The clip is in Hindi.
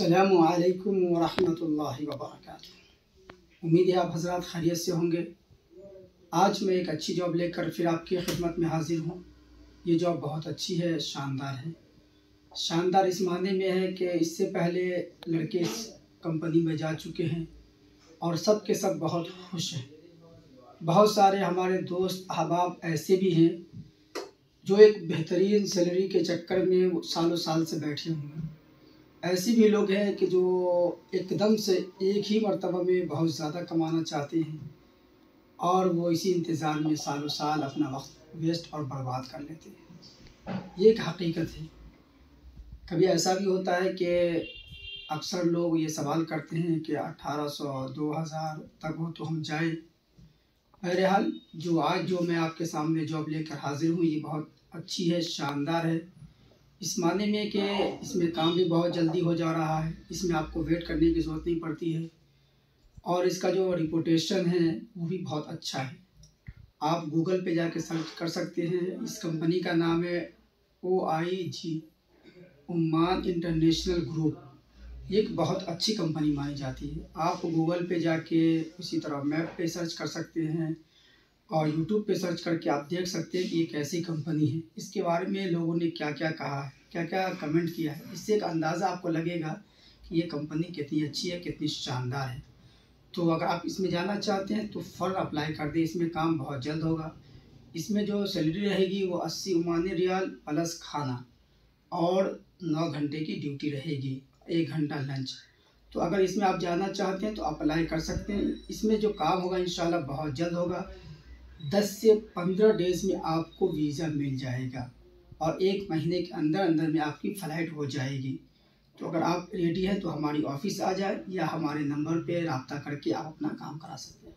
असलकम वरहमतुल्लाहि वबरकातुहू उम्मीद है आप हजरात खैरियत से होंगे। आज मैं एक अच्छी जॉब लेकर फिर आपकी खिदमत में हाजिर हूँ। ये जॉब बहुत अच्छी है, शानदार है। शानदार इस मायने में है कि इससे पहले लड़के इस कंपनी में जा चुके हैं और सब के सब बहुत खुश हैं। बहुत सारे हमारे दोस्त, अहबाब ऐसे भी हैं जो एक बेहतरीन सैलरी के चक्कर में सालों साल से बैठे हुए हैं। ऐसे भी लोग हैं कि जो एकदम से एक ही मरतबा में बहुत ज़्यादा कमाना चाहते हैं और वो इसी इंतज़ार में सालों साल अपना वक्त वेस्ट और बर्बाद कर लेते हैं। ये एक हकीकत है। कभी ऐसा भी होता है कि अक्सर लोग ये सवाल करते हैं कि 1800 2000 तक हो तो हम जाए। बहरहाल, जो आज जो मैं आपके सामने जॉब लेकर हाजिर हूँ, ये बहुत अच्छी है, शानदार है। इस माने में कि इसमें काम भी बहुत जल्दी हो जा रहा है। इसमें आपको वेट करने की ज़रूरत नहीं पड़ती है। और इसका जो रिपोटेशन है, वो भी बहुत अच्छा है। आप गूगल पे जाके सर्च कर सकते हैं। इस कंपनी का नाम है ओ आई जी उमान इंटरनेशनल ग्रुप एक बहुत अच्छी कंपनी मानी जाती है। आप गूगल पे जाके उसी तरह मैप पे सर्च कर सकते हैं। और यूट्यूब पे सर्च करके आप देख सकते हैं कि ये कैसी कंपनी है। इसके बारे में लोगों ने क्या क्या कहा है। क्या क्या कमेंट किया? है इससे एक अंदाज़ा आपको लगेगा कि ये कंपनी कितनी अच्छी है, कितनी शानदार है। तो अगर आप इसमें जाना चाहते हैं तो फ़ौर अप्लाई कर दें। इसमें काम बहुत जल्द होगा। इसमें जो सैलरी रहेगी, वो अस्सी उमानी रियाल प्लस खाना और नौ घंटे की ड्यूटी रहेगी, एक घंटा लंच तो अगर इसमें आप जाना चाहते हैं तो अप्लाई कर सकते हैं। इसमें जो काम होगा इन बहुत जल्द होगा। दस से पंद्रह डेज़ में आपको वीज़ा मिल जाएगा। और एक महीने के अंदर अंदर में आपकी फ़्लाइट हो जाएगी। तो अगर आप रेडी हैं तो हमारी ऑफ़िस आ जाए या हमारे नंबर पे रबता करके आप अपना काम करा सकते हैं।